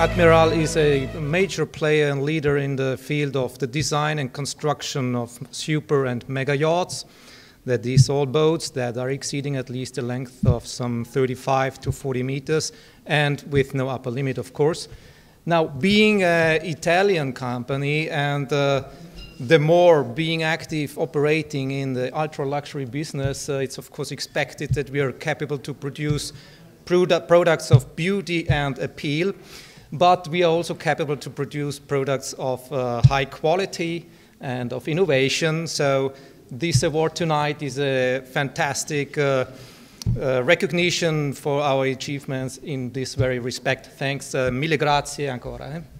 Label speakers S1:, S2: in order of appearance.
S1: Admiral is a major player and leader in the field of the design and construction of super and mega yachts. That these all boats that are exceeding at least a length of some 35 to 40 meters and with no upper limit, of course. Now, being an Italian company and uh, the more being active operating in the ultra luxury business, uh, it's of course expected that we are capable to produce product, products of beauty and appeal, but we are also capable to produce products of uh, high quality and of innovation. So this award tonight is a fantastic uh, uh, recognition for our achievements in this very respect. Thanks, uh, mille grazie ancora. Eh?